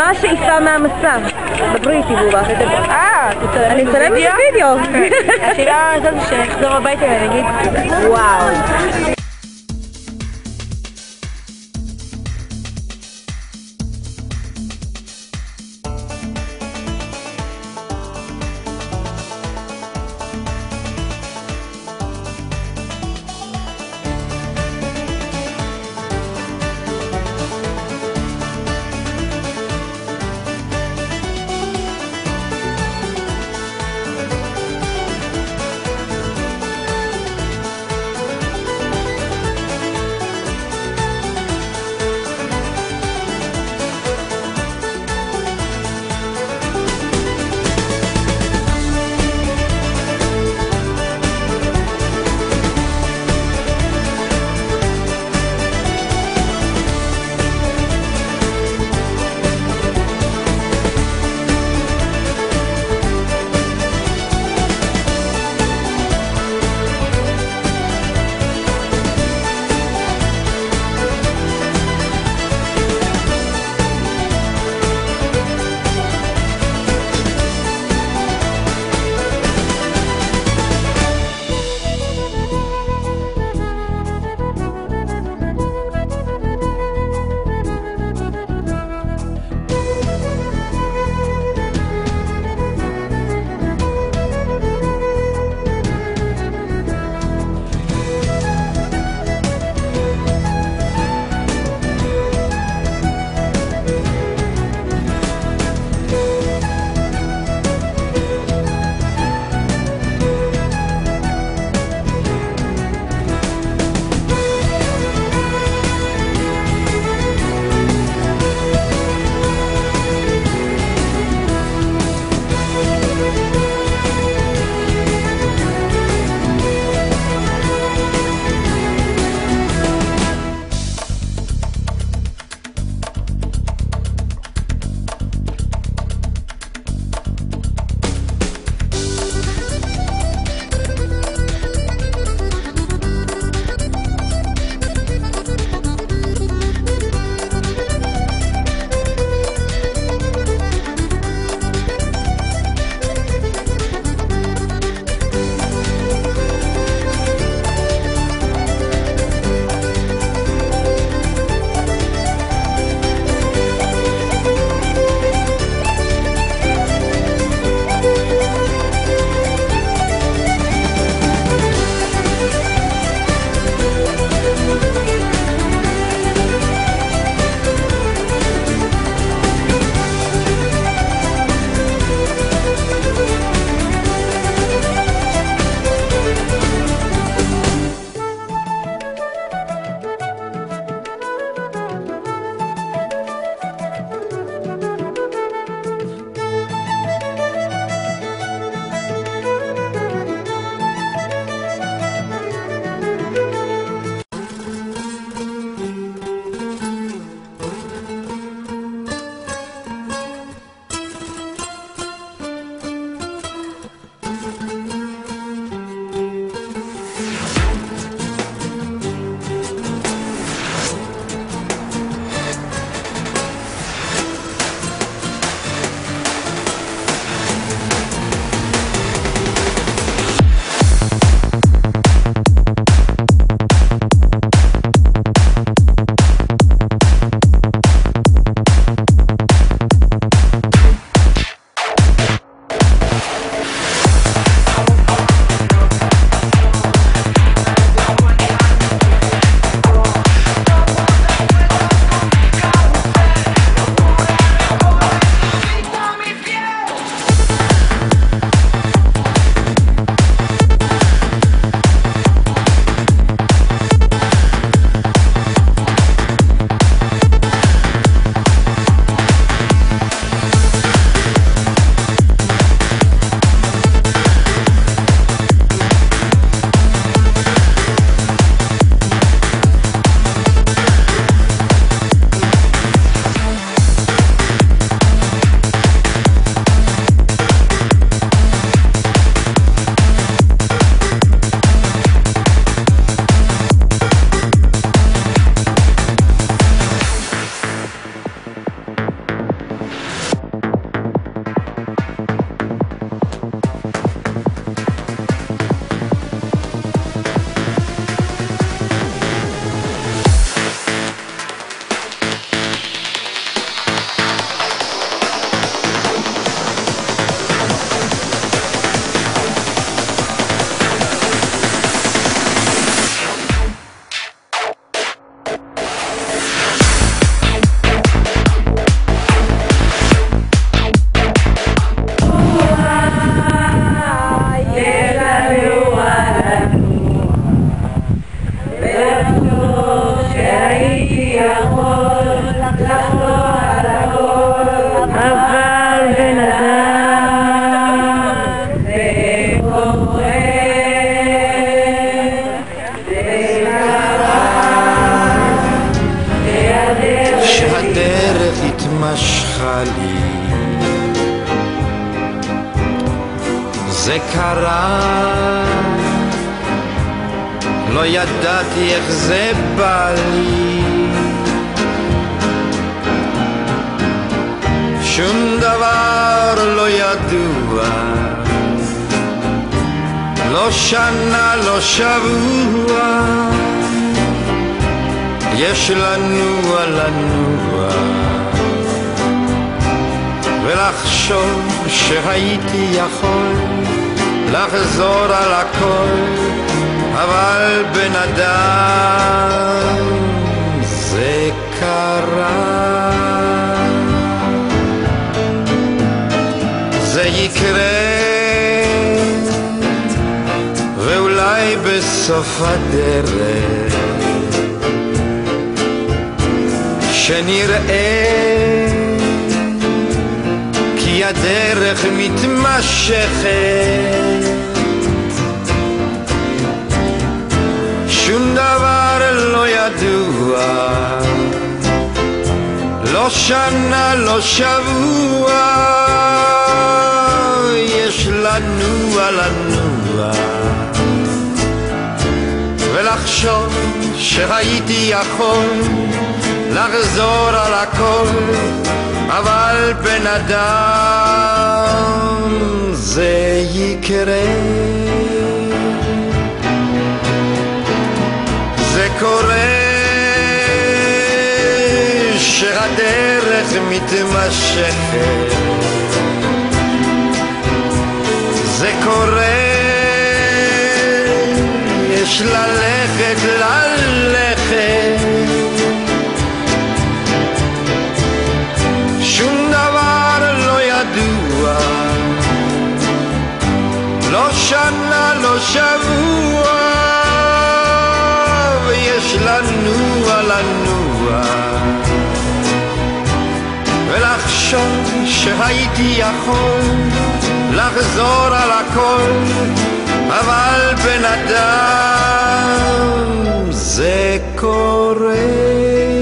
מה השאיפה מהמסע? דברי איתי בובה. אה, אני אצלם את הוידאו. השאלה הזאת שנחזור הביתה ונגיד וואו. זה קרה, לא ידעתי איך זה בא לי. שום דבר לא ידוע, לא שנה, לא שבוע, יש לנוע לנוע, ולחשוב שהייתי יכול לחזור על הכל, אבל בן אדם זה קרה. זה יקרה, ואולי בסוף הדרך, שנראה הדרך מתמשכת. שום דבר לא ידוע, לא שנה, לא שבוע, יש לנוע לנוע, ולחשוב שהייתי יכול לחזור על הכל, אבל בן אדם זה יקרה. זה קורה שהדרך מתמשכת זה קורה יש ללכת ללכת הראשון שהייתי יכול לחזור על הכל, אבל בן אדם זה קורה.